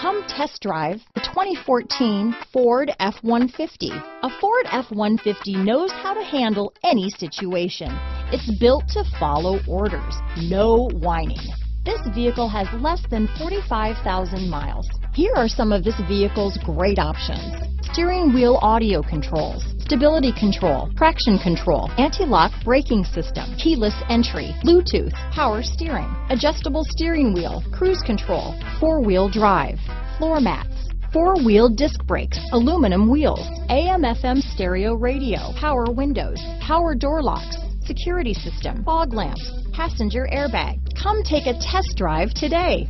Come test drive the 2014 Ford F-150. A Ford F-150 knows how to handle any situation. It's built to follow orders, no whining. This vehicle has less than 45,000 miles. Here are some of this vehicle's great options. Steering wheel audio controls, stability control, traction control, anti-lock braking system, keyless entry, Bluetooth, power steering, adjustable steering wheel, cruise control, four-wheel drive, floor mats, four-wheel disc brakes, aluminum wheels, AM-FM stereo radio, power windows, power door locks, security system, fog lamps, passenger airbag. Come take a test drive today.